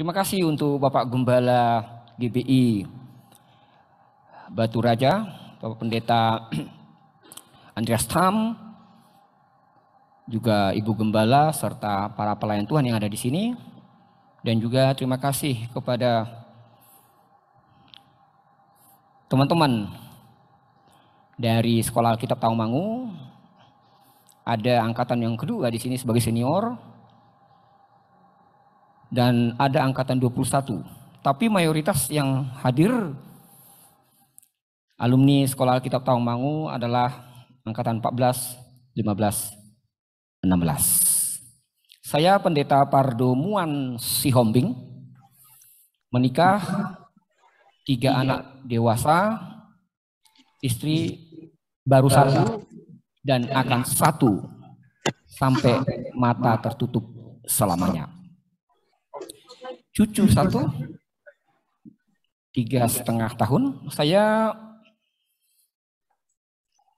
Terima kasih untuk Bapak Gembala GBI Batu Raja, Bapak Pendeta Andreas Tam, juga Ibu Gembala serta para pelayan Tuhan yang ada di sini. Dan juga terima kasih kepada teman-teman dari Sekolah Alkitab Taumangu. Ada angkatan yang kedua di sini sebagai senior. Dan ada angkatan 21. Tapi mayoritas yang hadir alumni Sekolah Alkitab Taumangu adalah angkatan 14, 15, 16. Saya pendeta Pardo Muan Sihombing, menikah, tiga anak dewasa, istri baru satu, dan akan satu sampai mata tertutup selamanya. Cucu satu, tiga setengah tahun, saya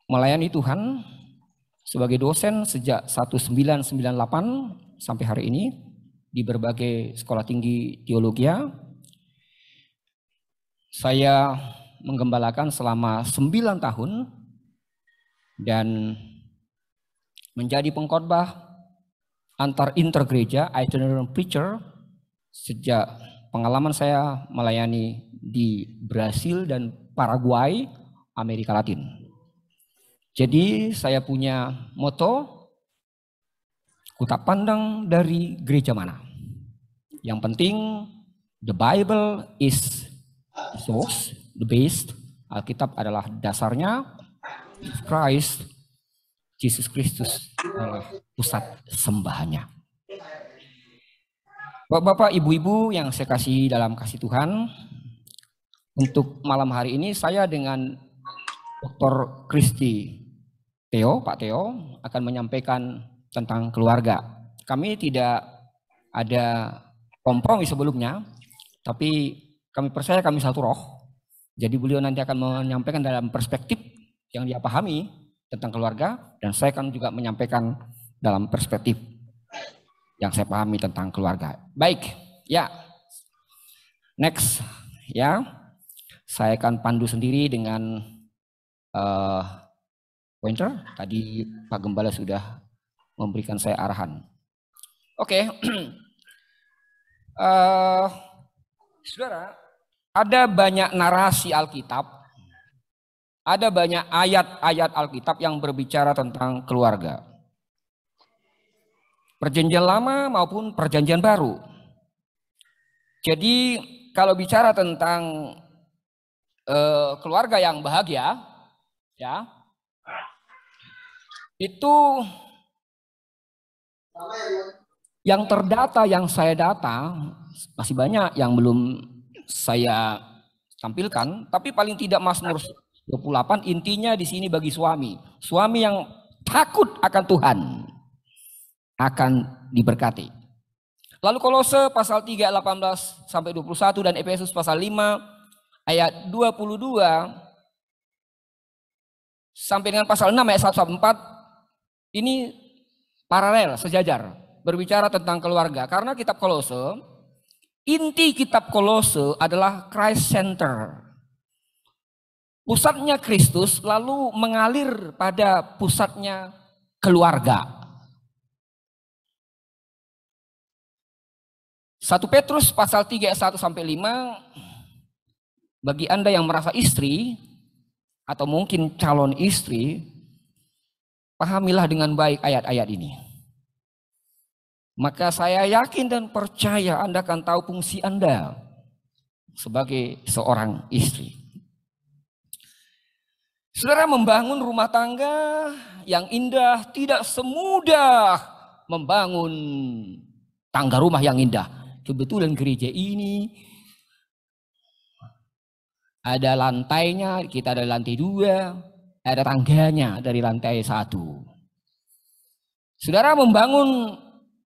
melayani Tuhan sebagai dosen sejak 1998 sampai hari ini di berbagai sekolah tinggi teologi. Saya menggembalakan selama 9 tahun dan menjadi pengkhotbah antar intergereja itinerant preacher sejak pengalaman saya melayani di Brasil dan Paraguay, Amerika Latin. Jadi saya punya moto Kuta pandang dari gereja mana. Yang penting the Bible is the source, the base. Alkitab adalah dasarnya. Christ, Jesus Kristus adalah pusat sembahannya. Bapak-bapak, ibu-ibu yang saya kasih dalam kasih Tuhan, untuk malam hari ini saya dengan Dr. Kristi Theo, Pak Theo akan menyampaikan tentang keluarga. Kami tidak ada kompromi sebelumnya, tapi kami percaya kami satu roh. Jadi beliau nanti akan menyampaikan dalam perspektif yang dia pahami tentang keluarga, dan saya akan juga menyampaikan dalam perspektif yang saya pahami tentang keluarga. Baik, ya. Next, ya. Saya akan pandu sendiri dengan uh, pointer. Tadi Pak Gembala sudah memberikan saya arahan. Oke, okay. uh, eh, saudara, ada banyak narasi Alkitab, ada banyak ayat-ayat Alkitab yang berbicara tentang keluarga. Perjanjian lama maupun perjanjian baru. Jadi kalau bicara tentang uh, keluarga yang bahagia, ya, itu yang terdata, yang saya data, masih banyak yang belum saya tampilkan, tapi paling tidak Mazmur 28 intinya di sini bagi suami. Suami yang takut akan Tuhan akan diberkati. Lalu Kolose pasal 3 18 sampai 21 dan Efesus pasal 5 ayat 22 sampai dengan pasal 6 ayat 1 sampai 4 ini paralel, sejajar. Berbicara tentang keluarga. Karena kitab kolose, inti kitab kolose adalah Christ Center. Pusatnya Kristus lalu mengalir pada pusatnya keluarga. Satu Petrus pasal 3 ayat 1 sampai 5 bagi Anda yang merasa istri atau mungkin calon istri Pahamilah dengan baik ayat-ayat ini. Maka saya yakin dan percaya Anda akan tahu fungsi Anda sebagai seorang istri. Saudara membangun rumah tangga yang indah tidak semudah membangun tangga rumah yang indah. Kebetulan gereja ini ada lantainya, kita ada lantai dua, ada tangganya dari lantai satu. Saudara membangun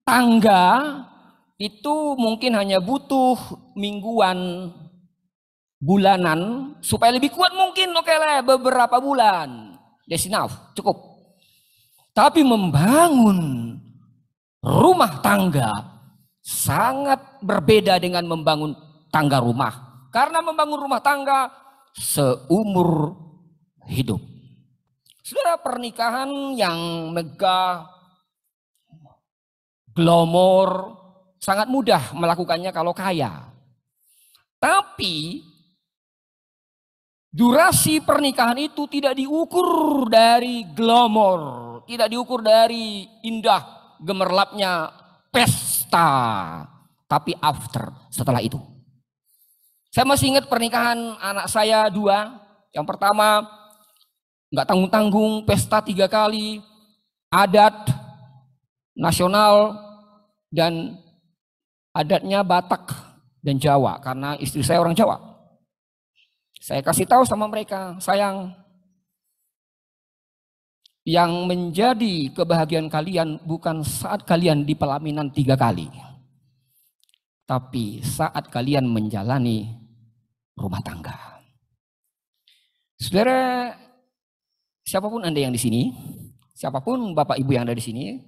tangga itu mungkin hanya butuh mingguan, bulanan supaya lebih kuat mungkin oke okay lah beberapa bulan. That's cukup. Tapi membangun rumah tangga sangat berbeda dengan membangun tangga rumah. Karena membangun rumah tangga seumur hidup. Saudara pernikahan yang megah, glamor, sangat mudah melakukannya kalau kaya. Tapi durasi pernikahan itu tidak diukur dari glamor, tidak diukur dari indah gemerlapnya pesta, tapi after setelah itu. Saya masih ingat pernikahan anak saya dua. Yang pertama nggak tanggung-tanggung pesta tiga kali, adat nasional dan adatnya Batak dan Jawa karena istri saya orang Jawa. Saya kasih tahu sama mereka, sayang, yang menjadi kebahagiaan kalian bukan saat kalian di pelaminan tiga kali. Tapi saat kalian menjalani rumah tangga. Saudara, siapa pun Anda yang di sini, siapa pun Bapak Ibu yang ada di sini,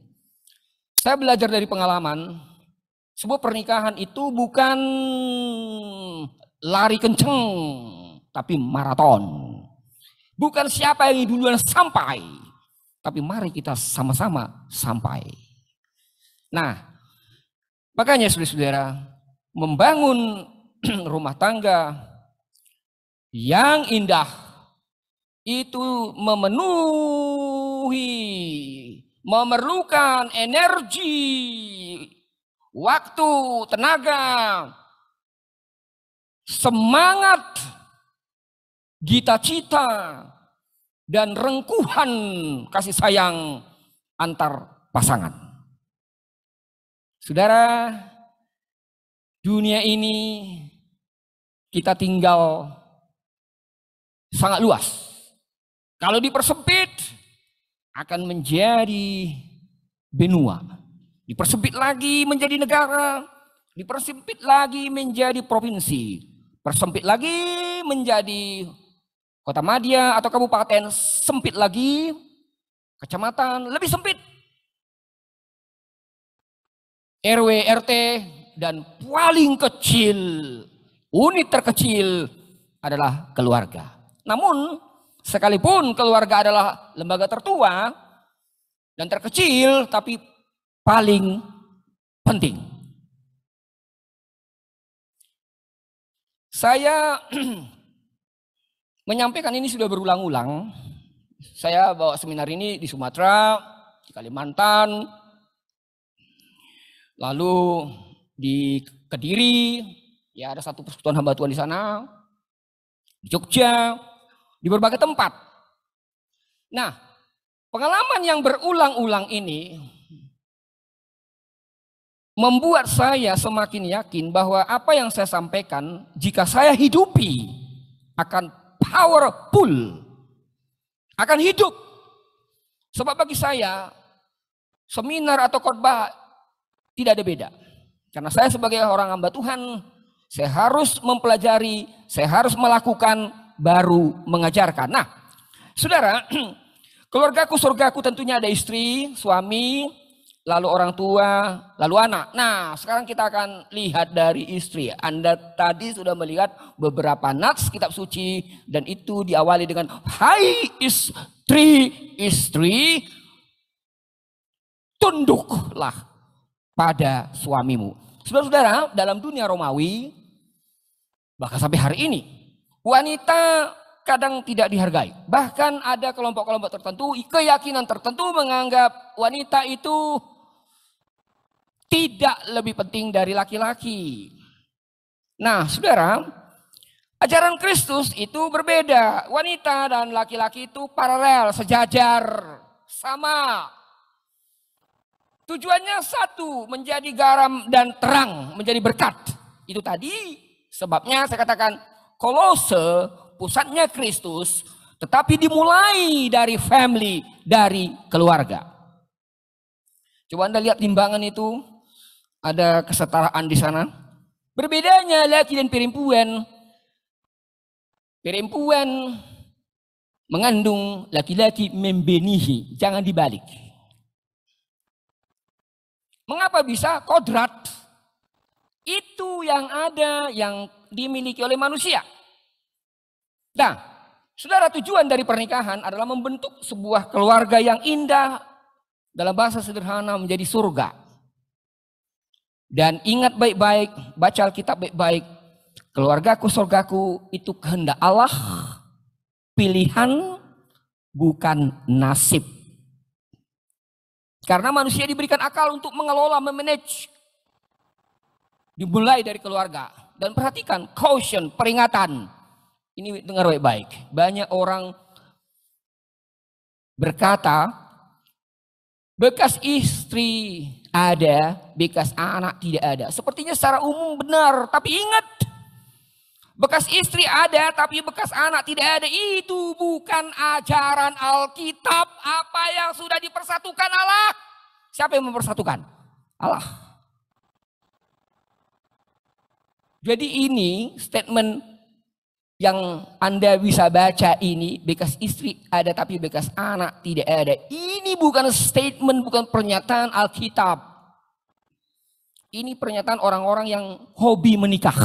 saya belajar dari pengalaman sebuah pernikahan itu bukan lari kenceng, tapi maraton. Bukan siapa yang duluan sampai, tapi mari kita sama-sama sampai. Nah, makanya saudara-saudara, membangun rumah tangga yang indah itu memenuhi, memerlukan energi waktu, tenaga, semangat, cita-cita, dan rengkuhan kasih sayang antar pasangan. Saudara, dunia ini kita tinggal sangat luas. Kalau dipersempit akan menjadi benua. Dipersempit lagi menjadi negara, dipersempit lagi menjadi provinsi, persempit lagi menjadi kota madya atau kabupaten, sempit lagi kecamatan, lebih sempit. RW, RT, dan paling kecil, unit terkecil adalah keluarga. Namun, sekalipun keluarga adalah lembaga tertua dan terkecil, tapi paling penting. Saya menyampaikan ini sudah berulang-ulang. Saya bawa seminar ini di Sumatera, di Kalimantan, lalu di Kediri, ya ada satu persekutuan hamba Tuhan di sana, di Jogja, di berbagai tempat. Nah, pengalaman yang berulang-ulang ini membuat saya semakin yakin bahwa apa yang saya sampaikan jika saya hidupi akan powerful akan hidup. Sebab bagi saya seminar atau khotbah tidak ada beda. Karena saya sebagai orang hamba Tuhan saya harus mempelajari saya harus melakukan baru mengajarkan. Nah saudara keluargaku surgaku tentunya ada istri suami lalu orang tua, lalu anak. Nah, sekarang kita akan lihat dari istri. Anda tadi sudah melihat beberapa nats kitab suci dan itu diawali dengan hai istri, istri tunduklah pada suamimu. Saudara-saudara, dalam dunia Romawi bahkan sampai hari ini wanita kadang tidak dihargai. Bahkan ada kelompok-kelompok tertentu, keyakinan tertentu menganggap wanita itu tidak lebih penting dari laki-laki. Nah, saudara, ajaran Kristus itu berbeda. Wanita dan laki-laki itu paralel, sejajar, sama. Tujuannya satu, menjadi garam dan terang, menjadi berkat. Itu tadi sebabnya saya katakan kolose pusatnya Kristus, tetapi dimulai dari family, dari keluarga. Coba Anda lihat timbangan itu, ada kesetaraan di sana. Berbedanya laki dan perempuan. Perempuan mengandung laki-laki membenihi, jangan dibalik. Mengapa bisa kodrat? Itu yang ada yang dimiliki oleh manusia. Nah, saudara tujuan dari pernikahan adalah membentuk sebuah keluarga yang indah dalam bahasa sederhana menjadi surga. Dan ingat baik-baik, baca Alkitab baik-baik. Keluargaku, surgaku itu kehendak Allah, pilihan bukan nasib. Karena manusia diberikan akal untuk mengelola, memanage. Dimulai dari keluarga. Dan perhatikan, caution, peringatan. Ini dengar baik-baik. Banyak orang berkata, bekas istri ada, bekas anak tidak ada. Sepertinya secara umum benar, tapi ingat, bekas istri ada, tapi bekas anak tidak ada. Itu bukan ajaran Alkitab. Apa yang sudah dipersatukan Allah? Siapa yang mempersatukan? Allah. Jadi ini statement yang Anda bisa baca ini bekas istri ada tapi bekas anak tidak ada. Ini bukan statement, bukan pernyataan Alkitab. Ini pernyataan orang-orang yang hobi menikah,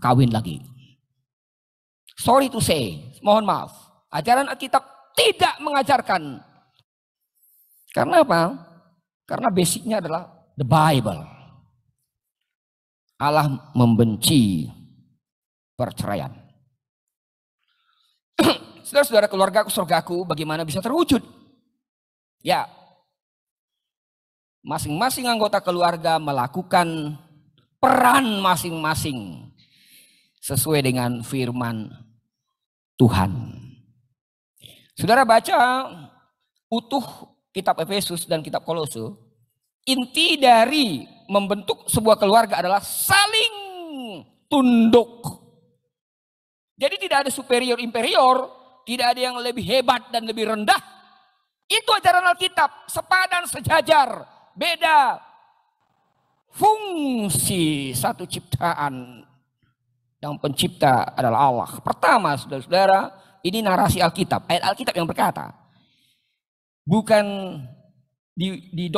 kawin lagi. Sorry to say, mohon maaf. Ajaran Alkitab tidak mengajarkan. Karena apa? Karena basicnya adalah the Bible. Allah membenci perceraian. Saudara-saudara keluarga surgaku bagaimana bisa terwujud? Ya, masing-masing anggota keluarga melakukan peran masing-masing sesuai dengan firman Tuhan. Saudara baca utuh kitab Efesus dan kitab Kolose, inti dari membentuk sebuah keluarga adalah saling tunduk. Jadi tidak ada superior inferior, tidak ada yang lebih hebat dan lebih rendah. Itu ajaran Alkitab, sepadan sejajar, beda fungsi satu ciptaan yang pencipta adalah Allah. Pertama, saudara-saudara, ini narasi Alkitab, ayat Alkitab yang berkata, bukan di,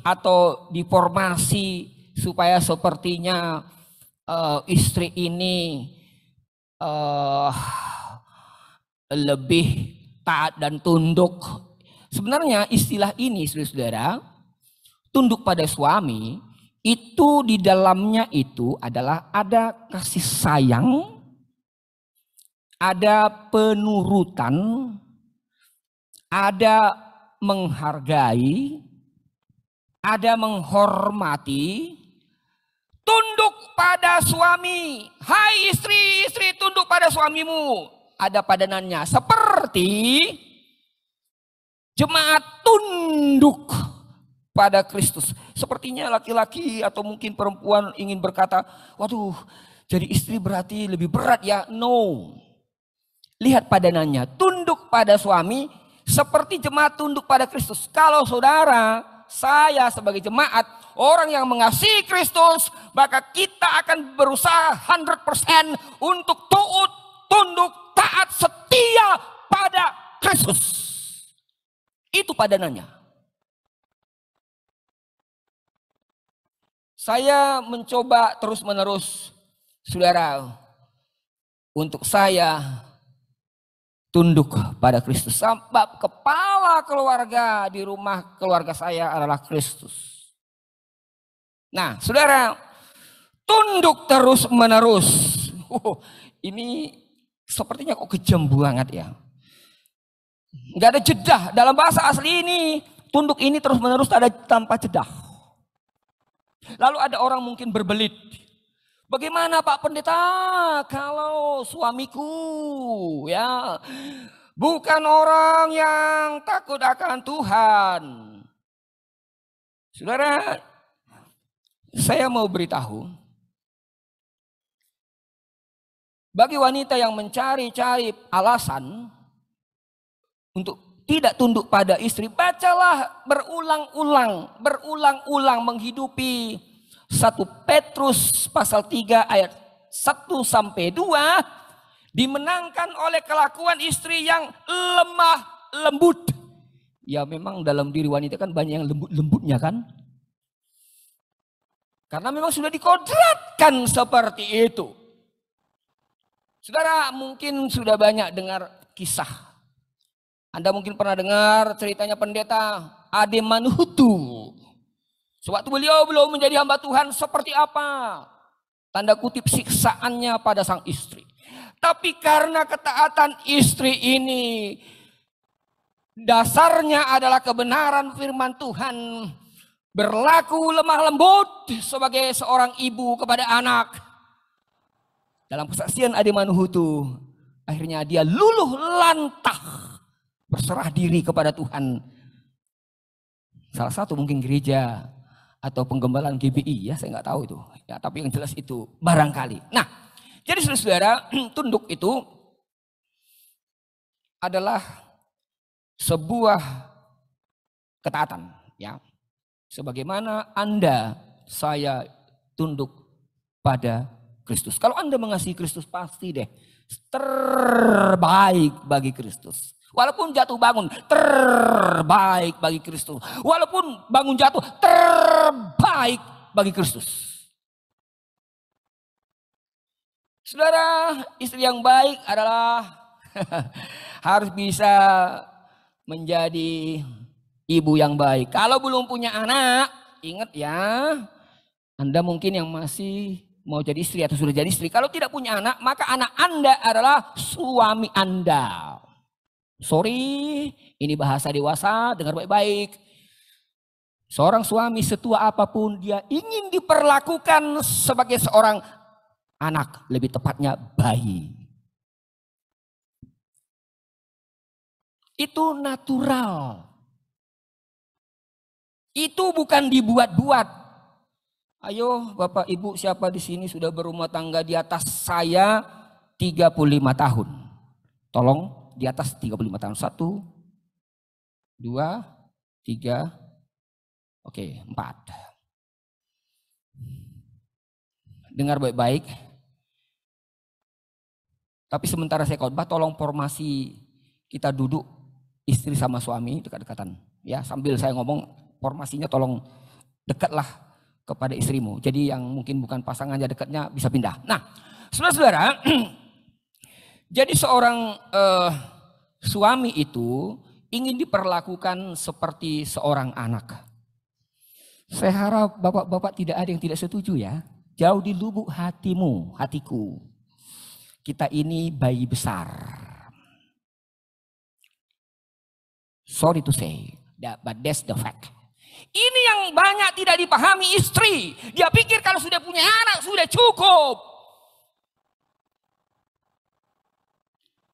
atau di formasi supaya sepertinya uh, istri ini uh, lebih taat dan tunduk. Sebenarnya istilah ini saudara-saudara, tunduk pada suami itu di dalamnya itu adalah ada kasih sayang, ada penurutan, ada menghargai, ada menghormati, tunduk pada suami. Hai istri, istri tunduk pada suamimu ada padanannya. Seperti jemaat tunduk pada Kristus. Sepertinya laki-laki atau mungkin perempuan ingin berkata, waduh jadi istri berarti lebih berat ya. No. Lihat padanannya, tunduk pada suami seperti jemaat tunduk pada Kristus. Kalau saudara, saya sebagai jemaat, orang yang mengasihi Kristus, maka kita akan berusaha 100% untuk tuut, tunduk, taat setia pada Kristus. Itu padanannya. Saya mencoba terus-menerus, saudara, untuk saya tunduk pada Kristus. Sebab kepala keluarga di rumah keluarga saya adalah Kristus. Nah, saudara, tunduk terus-menerus. Oh, ini Sepertinya kok kejam banget ya. Nggak ada jeda. Dalam bahasa asli ini, tunduk ini terus menerus ada tanpa jeda. Lalu ada orang mungkin berbelit. Bagaimana Pak Pendeta kalau suamiku ya bukan orang yang takut akan Tuhan. Saudara, saya mau beritahu, Bagi wanita yang mencari-cari alasan untuk tidak tunduk pada istri, bacalah berulang-ulang, berulang-ulang menghidupi satu Petrus pasal 3 ayat 1 sampai 2 dimenangkan oleh kelakuan istri yang lemah lembut. Ya memang dalam diri wanita kan banyak yang lembut-lembutnya kan. Karena memang sudah dikodratkan seperti itu. Saudara mungkin sudah banyak dengar kisah. Anda mungkin pernah dengar ceritanya pendeta Ade Manuhutu. Sewaktu beliau belum menjadi hamba Tuhan seperti apa? Tanda kutip siksaannya pada sang istri. Tapi karena ketaatan istri ini dasarnya adalah kebenaran firman Tuhan berlaku lemah lembut sebagai seorang ibu kepada anak. Dalam kesaksian Ade Manuhutu, akhirnya dia luluh lantah berserah diri kepada Tuhan. Salah satu mungkin gereja atau penggembalaan GBI ya, saya nggak tahu itu. Ya, tapi yang jelas itu barangkali. Nah, jadi saudara-saudara, tunduk itu adalah sebuah ketaatan, ya. Sebagaimana Anda, saya tunduk pada Kristus. Kalau Anda mengasihi Kristus pasti deh terbaik bagi Kristus. Walaupun jatuh bangun, terbaik bagi Kristus. Walaupun bangun jatuh, terbaik bagi Kristus. Saudara, istri yang baik adalah harus bisa menjadi ibu yang baik. Kalau belum punya anak, ingat ya, Anda mungkin yang masih mau jadi istri atau sudah jadi istri. Kalau tidak punya anak, maka anak Anda adalah suami Anda. Sorry, ini bahasa dewasa, dengar baik-baik. Seorang suami setua apa pun dia ingin diperlakukan sebagai seorang anak, lebih tepatnya bayi. Itu natural. Itu bukan dibuat-buat. Ayo Bapak Ibu siapa di sini sudah berumah tangga di atas saya 35 tahun. Tolong di atas 35 tahun. Satu, dua, tiga, oke empat. Dengar baik-baik. Tapi sementara saya khotbah tolong formasi kita duduk istri sama suami dekat-dekatan. Ya, sambil saya ngomong formasinya tolong dekatlah kepada istrimu. Jadi yang mungkin bukan pasangannya dekatnya bisa pindah. Nah, saudara-saudara, jadi seorang uh, suami itu ingin diperlakukan seperti seorang anak. Saya harap bapak-bapak tidak ada yang tidak setuju ya. Jauh di lubuk hatimu, hatiku kita ini bayi besar. Sorry to say, but that's the fact. Ini yang banyak tidak dipahami istri. Dia pikir kalau sudah punya anak sudah cukup.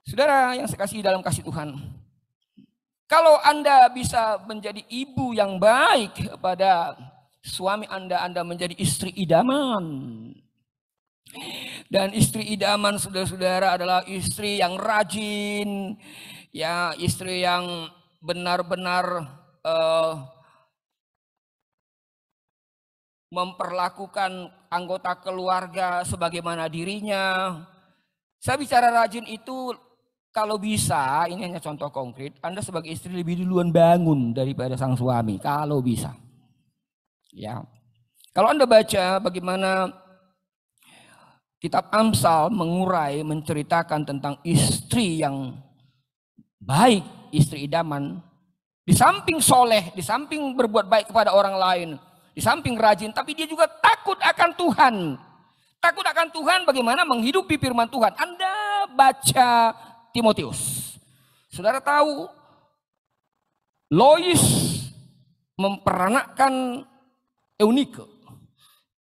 Saudara yang saya kasih dalam kasih Tuhan. Kalau Anda bisa menjadi ibu yang baik kepada suami Anda, Anda menjadi istri idaman. Dan istri idaman saudara-saudara adalah istri yang rajin, ya istri yang benar-benar uh, memperlakukan anggota keluarga sebagaimana dirinya. Saya bicara rajin itu kalau bisa, ini hanya contoh konkret, Anda sebagai istri lebih duluan bangun daripada sang suami, kalau bisa. Ya. Kalau Anda baca bagaimana Kitab Amsal mengurai, menceritakan tentang istri yang baik, istri idaman. Di samping soleh, di samping berbuat baik kepada orang lain, di samping rajin, tapi dia juga takut akan Tuhan. Takut akan Tuhan bagaimana menghidupi firman Tuhan. Anda baca Timotius. Saudara tahu, Lois memperanakkan Eunike.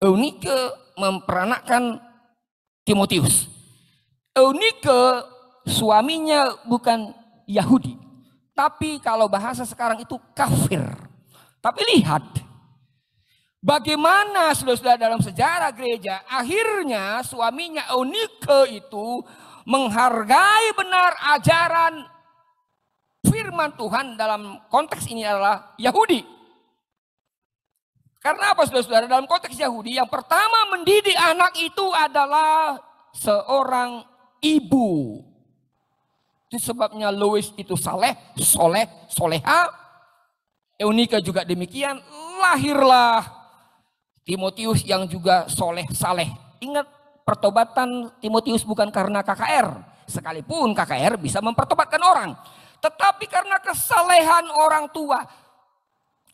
Eunike memperanakkan Timotius. Eunike suaminya bukan Yahudi. Tapi kalau bahasa sekarang itu kafir. Tapi lihat. Bagaimana sudah-sudah dalam sejarah gereja. Akhirnya suaminya Eunike itu menghargai benar ajaran firman Tuhan dalam konteks ini adalah Yahudi. Karena apa saudara-saudara? Dalam konteks Yahudi yang pertama mendidik anak itu adalah seorang ibu. Itu sebabnya Louis itu saleh, soleh, soleha. Eunika juga demikian. Lahirlah Timotius yang juga soleh saleh. Ingat pertobatan Timotius bukan karena KKR. Sekalipun KKR bisa mempertobatkan orang. Tetapi karena kesalehan orang tua.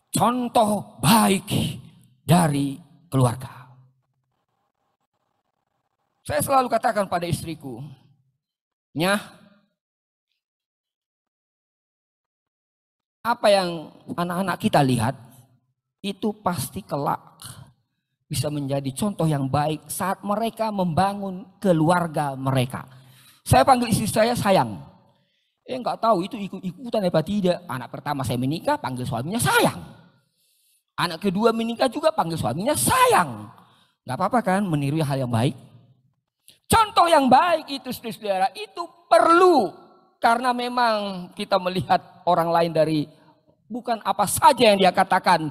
Contoh baik dari keluarga. Saya selalu katakan pada istriku, Nyah, apa yang anak-anak kita lihat itu pasti kelak bisa menjadi contoh yang baik saat mereka membangun keluarga mereka. Saya panggil istri saya sayang. Eh nggak tahu itu ikut-ikutan apa tidak. Anak pertama saya menikah panggil suaminya sayang. Anak kedua menikah juga panggil suaminya sayang. Gak apa-apa kan meniru hal yang baik. Contoh yang baik itu saudara itu perlu karena memang kita melihat orang lain dari bukan apa saja yang dia katakan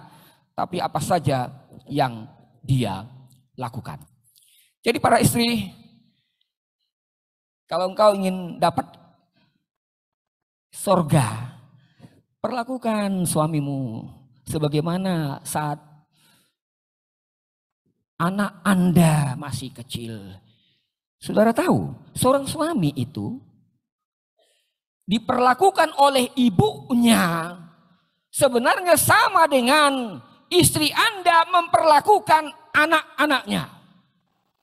tapi apa saja yang dia lakukan. Jadi para istri kalau engkau ingin dapat sorga perlakukan suamimu sebagaimana saat anak Anda masih kecil Saudara tahu, seorang suami itu diperlakukan oleh ibunya sebenarnya sama dengan istri Anda memperlakukan anak-anaknya.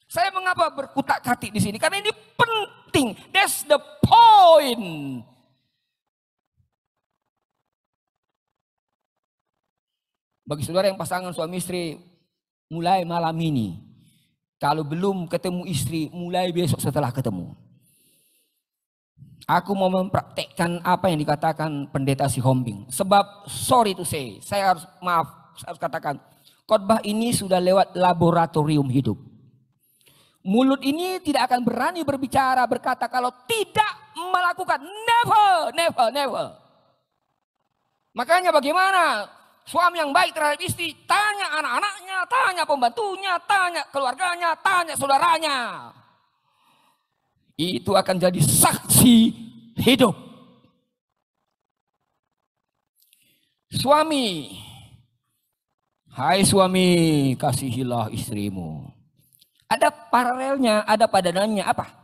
Saya mengapa berkutak katik di sini? Karena ini penting. That's the point. Bagi saudara yang pasangan suami istri mulai malam ini kalau belum ketemu istri, mulai besok setelah ketemu. Aku mau mempraktekkan apa yang dikatakan pendeta si Hombing. Sebab sorry to say, saya harus maaf, harus katakan, khotbah ini sudah lewat laboratorium hidup. Mulut ini tidak akan berani berbicara, berkata kalau tidak melakukan. Never, never, never. Makanya bagaimana suami yang baik terhadap istri, tanya anak-anaknya, tanya pembantunya, tanya keluarganya, tanya saudaranya. Itu akan jadi saksi hidup. Suami, hai suami, kasihilah istrimu. Ada paralelnya, ada padanannya apa?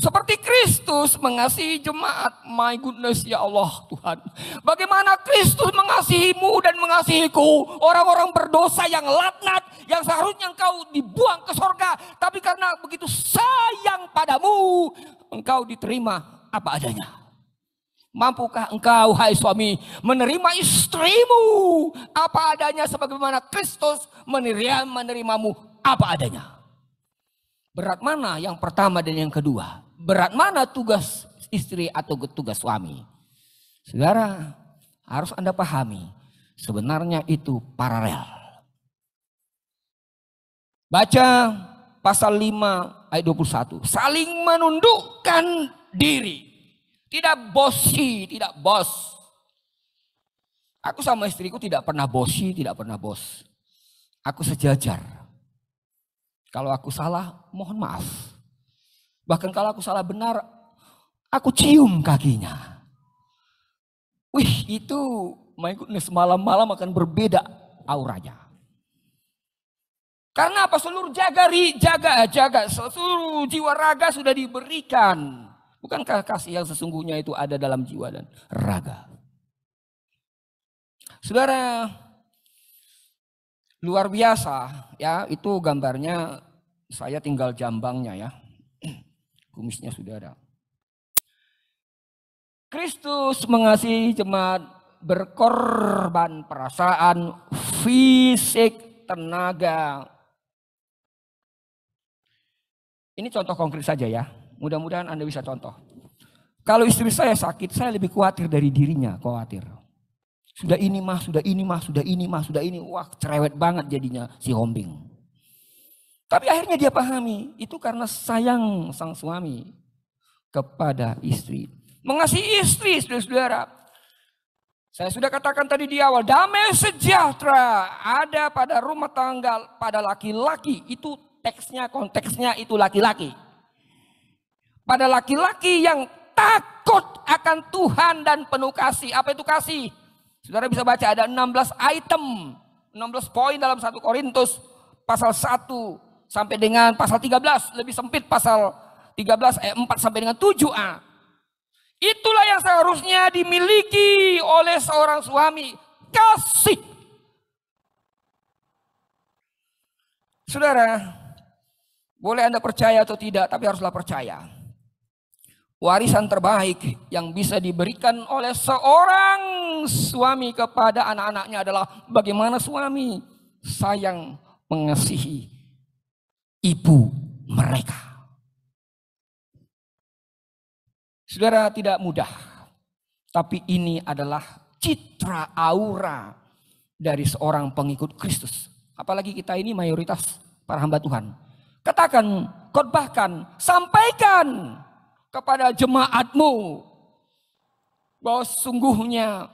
Seperti Kristus mengasihi jemaat. My goodness ya Allah Tuhan. Bagaimana Kristus mengasihimu dan mengasihiku. Orang-orang berdosa yang laknat. Yang seharusnya engkau dibuang ke sorga. Tapi karena begitu sayang padamu. Engkau diterima apa adanya. Mampukah engkau hai suami menerima istrimu apa adanya sebagaimana Kristus menerima menerimamu apa adanya. Berat mana yang pertama dan yang kedua? berat mana tugas istri atau tugas suami. Saudara, harus Anda pahami, sebenarnya itu paralel. Baca pasal 5 ayat 21. Saling menundukkan diri. Tidak bosi, tidak bos. Aku sama istriku tidak pernah bosi, tidak pernah bos. Aku sejajar. Kalau aku salah, mohon maaf. Bahkan kalau aku salah benar, aku cium kakinya. Wih itu my goodness malam-malam akan berbeda auranya. Karena apa? Seluruh jaga, jaga, jaga, seluruh jiwa raga sudah diberikan. Bukankah kasih yang sesungguhnya itu ada dalam jiwa dan raga? Saudara, luar biasa ya, itu gambarnya saya tinggal jambangnya ya. Kumisnya sudah ada. Kristus mengasihi jemaat berkorban perasaan, fisik, tenaga. Ini contoh konkret saja ya. Mudah-mudahan Anda bisa contoh. Kalau istri saya sakit, saya lebih khawatir dari dirinya, khawatir. Sudah ini mah, sudah ini mah, sudah ini mah, sudah ini. Wah, cerewet banget jadinya si Hombing. Tapi akhirnya dia pahami, itu karena sayang sang suami kepada istri. Mengasihi istri, saudara-saudara. Saya sudah katakan tadi di awal, damai sejahtera ada pada rumah tangga, pada laki-laki. Itu teksnya, konteksnya itu laki-laki. Pada laki-laki yang takut akan Tuhan dan penuh kasih. Apa itu kasih? Saudara bisa baca ada 16 item, 16 poin dalam satu Korintus pasal 1 sampai dengan pasal 13, lebih sempit pasal 13 ayat 4 sampai dengan 7a. Itulah yang seharusnya dimiliki oleh seorang suami, kasih. Saudara, boleh Anda percaya atau tidak, tapi haruslah percaya. Warisan terbaik yang bisa diberikan oleh seorang suami kepada anak-anaknya adalah bagaimana suami sayang mengasihi ibu mereka. Saudara tidak mudah, tapi ini adalah citra aura dari seorang pengikut Kristus. Apalagi kita ini mayoritas para hamba Tuhan. Katakan, khotbahkan, sampaikan kepada jemaatmu bahwa sungguhnya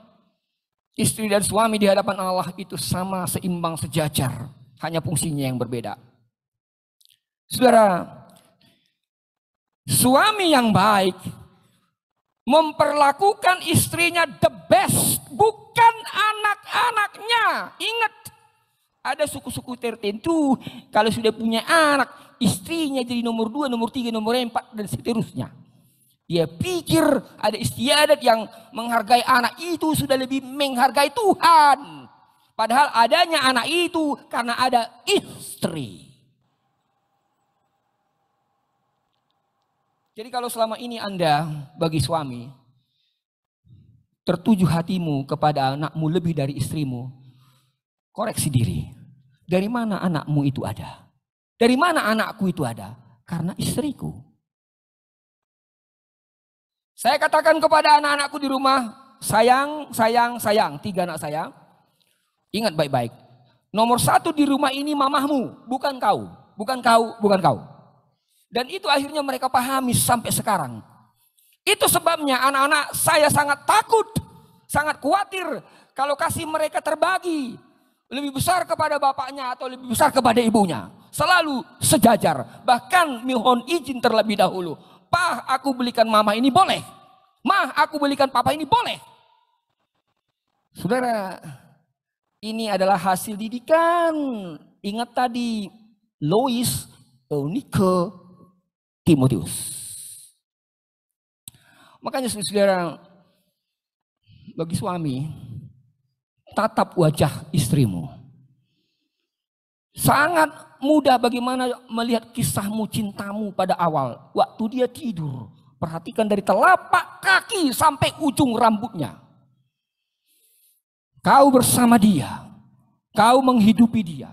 istri dan suami di hadapan Allah itu sama seimbang sejajar, hanya fungsinya yang berbeda. Saudara, suami yang baik memperlakukan istrinya the best, bukan anak-anaknya. Ingat, ada suku-suku tertentu kalau sudah punya anak, istrinya jadi nomor dua, nomor tiga, nomor empat, dan seterusnya. Dia pikir ada istiadat yang menghargai anak itu sudah lebih menghargai Tuhan. Padahal adanya anak itu karena ada istri. Jadi kalau selama ini Anda bagi suami tertuju hatimu kepada anakmu lebih dari istrimu, koreksi diri. Dari mana anakmu itu ada? Dari mana anakku itu ada? Karena istriku. Saya katakan kepada anak-anakku di rumah, sayang, sayang, sayang. Tiga anak saya. Ingat baik-baik. Nomor satu di rumah ini mamahmu, bukan kau. Bukan kau, bukan kau. Dan itu akhirnya mereka pahami sampai sekarang. Itu sebabnya anak-anak saya sangat takut, sangat khawatir kalau kasih mereka terbagi. Lebih besar kepada bapaknya atau lebih besar kepada ibunya. Selalu sejajar. Bahkan mohon izin terlebih dahulu Pah, aku belikan mama ini boleh. Mah, aku belikan papa ini boleh. Saudara, ini adalah hasil didikan. Ingat tadi, Lois, Eunike, Timotius. Makanya saudara, bagi suami, tatap wajah istrimu. Sangat mudah bagaimana melihat kisahmu cintamu pada awal. Waktu dia tidur. Perhatikan dari telapak kaki sampai ujung rambutnya. Kau bersama dia. Kau menghidupi dia.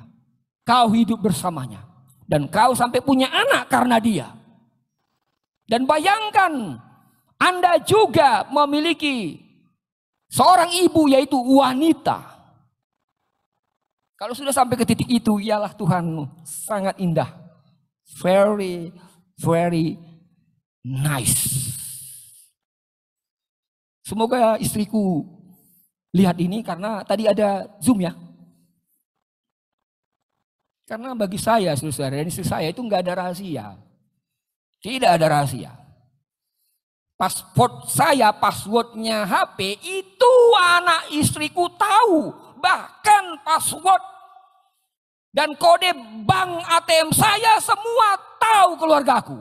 Kau hidup bersamanya. Dan kau sampai punya anak karena dia. Dan bayangkan Anda juga memiliki seorang ibu yaitu wanita kalau sudah sampai ke titik itu, ialah Tuhan sangat indah. Very, very nice. Semoga istriku lihat ini karena tadi ada Zoom ya. Karena bagi saya, saudara dan istri saya itu nggak ada rahasia. Tidak ada rahasia. Pasport saya, passwordnya HP itu anak istriku tahu. Password dan kode bank ATM saya semua tahu keluargaku.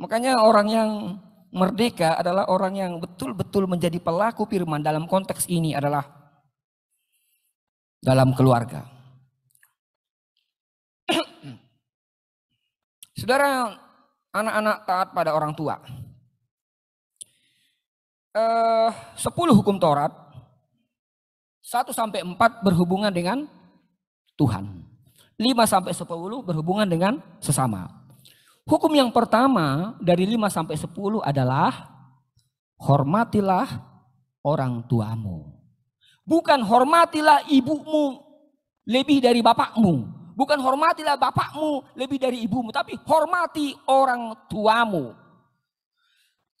Makanya orang yang merdeka adalah orang yang betul-betul menjadi pelaku firman dalam konteks ini adalah dalam keluarga. Saudara, anak-anak taat pada orang tua. Eh, 10 hukum Taurat 1 sampai 4 berhubungan dengan Tuhan. 5 sampai 10 berhubungan dengan sesama. Hukum yang pertama dari 5 sampai 10 adalah hormatilah orang tuamu. Bukan hormatilah ibumu lebih dari bapakmu. Bukan hormatilah bapakmu lebih dari ibumu. Tapi hormati orang tuamu.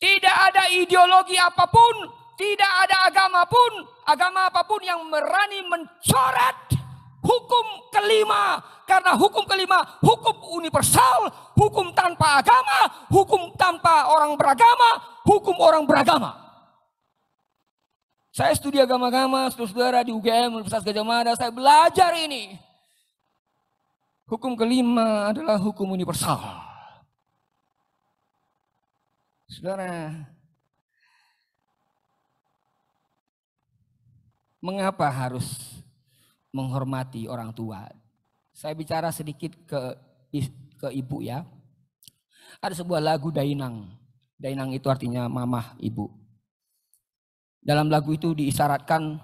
Tidak ada ideologi apa pun tidak ada agama pun, agama apa pun yang berani mencoret hukum kelima. Karena hukum kelima, hukum universal, hukum tanpa agama, hukum tanpa orang beragama, hukum orang beragama. Saya studi agama-agama, saudara-saudara di UGM, Universitas Gajah Mada, saya belajar ini. Hukum kelima adalah hukum universal. Saudara, mengapa harus menghormati orang tua? Saya bicara sedikit ke ke ibu ya. Ada sebuah lagu Dainang. Dainang itu artinya mamah ibu. Dalam lagu itu diisyaratkan,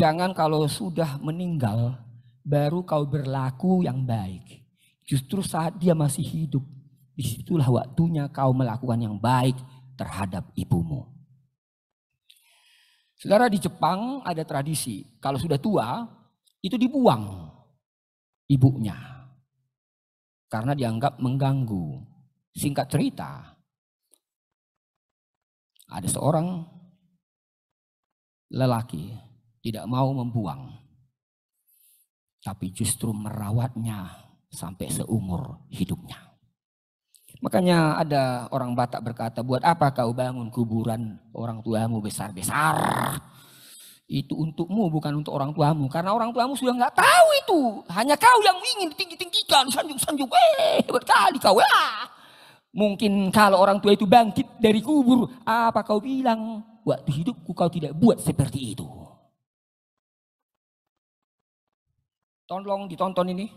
jangan kalau sudah meninggal, baru kau berlaku yang baik. Justru saat dia masih hidup, di situlah waktunya kau melakukan yang baik terhadap ibumu. Saudara di Jepang ada tradisi, kalau sudah tua, itu dibuang ibunya. Karena dianggap mengganggu. Singkat cerita, ada seorang lelaki tidak mau membuang, tapi justru merawatnya sampai seumur hidupnya. Makanya ada orang Batak berkata, buat apa kau bangun kuburan orang tuamu besar-besar? Itu untukmu bukan untuk orang tuamu. Karena orang tuamu sudah nggak tahu itu. Hanya kau yang ingin tinggi-tinggikan, sanjung-sanjung. Eh, berkali kau. Ya. Mungkin kalau orang tua itu bangkit dari kubur, apa kau bilang? Waktu hidupku kau tidak buat seperti itu. Tolong ditonton ini.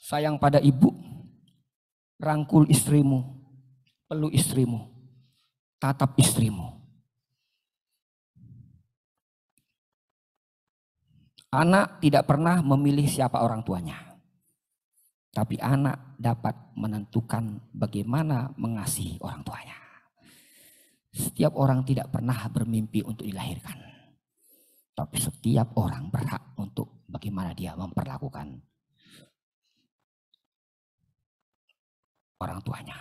Sayang pada ibu, rangkul istrimu, peluk istrimu, tatap istrimu. Anak tidak pernah memilih siapa orang tuanya. Tapi anak dapat menentukan bagaimana mengasihi orang tuanya. Setiap orang tidak pernah bermimpi untuk dilahirkan. Tapi setiap orang berhak untuk bagaimana dia memperlakukan orang tuanya.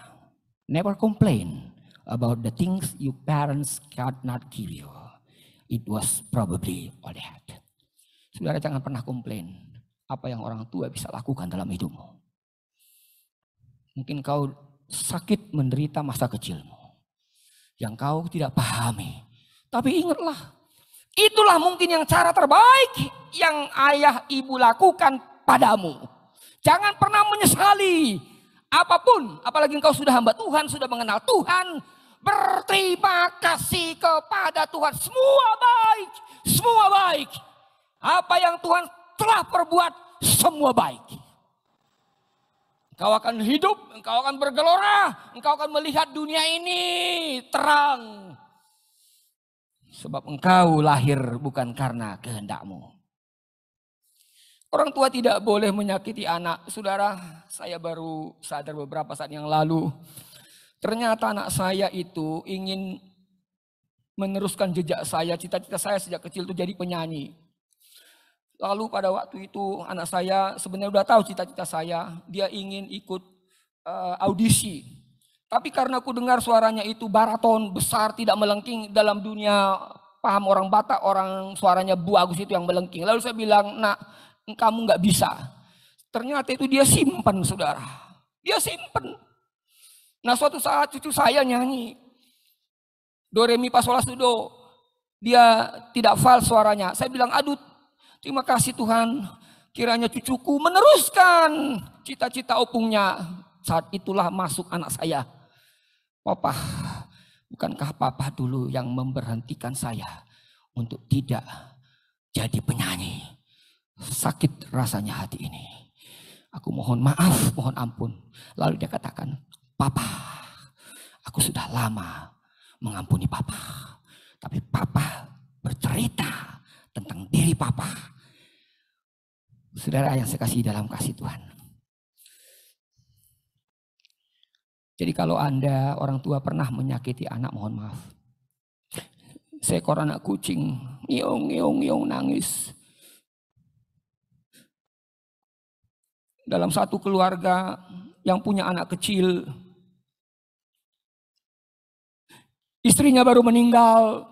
Never complain about the things your parents cannot give you. It was probably all they had. Saudara jangan pernah komplain apa yang orang tua bisa lakukan dalam hidupmu. Mungkin kau sakit menderita masa kecilmu yang kau tidak pahami. Tapi ingatlah, itulah mungkin yang cara terbaik yang ayah ibu lakukan padamu. Jangan pernah menyesali apa pun, apalagi engkau sudah hamba Tuhan, sudah mengenal Tuhan. Berterima kasih kepada Tuhan, semua baik, semua baik. Apa yang Tuhan telah perbuat, semua baik. Engkau akan hidup, engkau akan bergelora, engkau akan melihat dunia ini terang. Sebab engkau lahir bukan karena kehendakmu. Orang tua tidak boleh menyakiti anak. Saudara, saya baru sadar beberapa saat yang lalu. Ternyata anak saya itu ingin meneruskan jejak saya. Cita-cita saya sejak kecil itu jadi penyanyi. Lalu pada waktu itu anak saya sebenarnya udah tahu cita-cita saya, dia ingin ikut uh, audisi. Tapi karena aku dengar suaranya itu baraton besar tidak melengking dalam dunia paham orang Batak, orang suaranya bagus itu yang melengking. Lalu saya bilang, nak kamu nggak bisa. Ternyata itu dia simpan saudara. Dia simpan. Nah suatu saat cucu saya nyanyi. Do, re, mi. Dia tidak fals suaranya. Saya bilang, aduh Terima kasih Tuhan. Kiranya cucuku meneruskan cita-cita opungnya. Saat itulah masuk anak saya. Papa, bukankah papa dulu yang memberhentikan saya untuk tidak jadi penyanyi? Sakit rasanya hati ini. Aku mohon maaf, mohon ampun. Lalu dia katakan, Papa, aku sudah lama mengampuni Papa. Tapi Papa bercerita tentang diri Papa. Saudara yang saya kasih dalam kasih Tuhan. Jadi kalau Anda orang tua pernah menyakiti anak mohon maaf. Seekor anak kucing, ngiung, ngiung, ngiung, nangis. Dalam satu keluarga yang punya anak kecil, istrinya baru meninggal,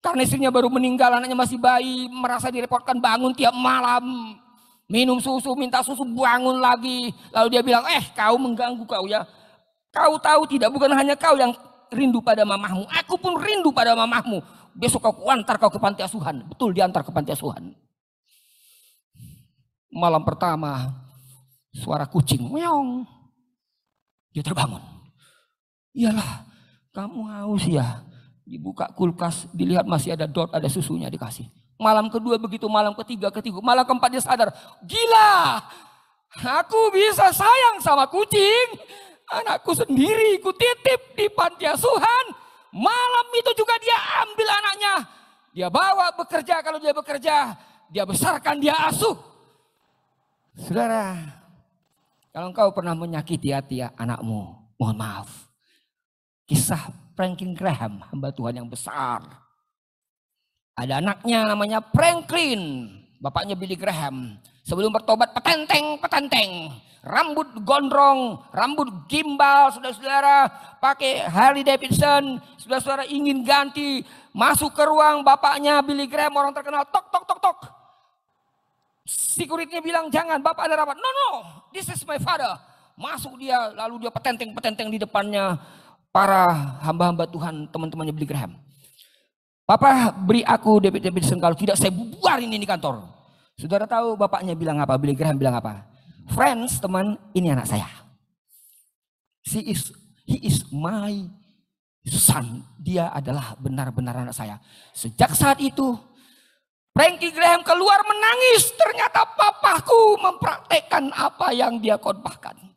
karena istrinya baru meninggal, anaknya masih bayi, merasa direpotkan bangun tiap malam. Minum susu, minta susu, bangun lagi. Lalu dia bilang, eh kau mengganggu kau ya. Kau tahu tidak, bukan hanya kau yang rindu pada mamahmu. Aku pun rindu pada mamahmu. Besok aku antar kau ke panti asuhan. Betul diantar ke panti asuhan. Malam pertama, suara kucing. Meong. Dia terbangun. Iyalah, kamu haus ya. Dibuka kulkas, dilihat masih ada dot, ada susunya dikasih. Malam kedua begitu, malam ketiga, ketiga, malam keempat dia sadar. Gila, aku bisa sayang sama kucing. Anakku sendiri, ku titip di panti asuhan. Malam itu juga dia ambil anaknya. Dia bawa bekerja kalau dia bekerja. Dia besarkan, dia asuh. Saudara, kalau engkau pernah menyakiti hati anakmu, mohon maaf. Kisah Franklin Graham, hamba Tuhan yang besar. Ada anaknya namanya Franklin, bapaknya Billy Graham. Sebelum bertobat petenteng, petenteng. Rambut gondrong, rambut gimbal, saudara-saudara. Pakai Harley Davidson, saudara-saudara ingin ganti. Masuk ke ruang bapaknya Billy Graham, orang terkenal. Tok, tok, tok, tok. Securitynya bilang jangan, bapak ada rapat. No, no, this is my father. Masuk dia, lalu dia petenteng-petenteng di depannya para hamba-hamba Tuhan, teman-temannya Billy Graham. Papa beri aku David Davidson kalau tidak saya bubarin ini kantor. Saudara tahu bapaknya bilang apa? Billy Graham bilang apa? Friends, teman, ini anak saya. She is, he is my son. Dia adalah benar-benar anak saya. Sejak saat itu, Frankie Graham keluar menangis. Ternyata papaku mempraktekkan apa yang dia khotbahkan.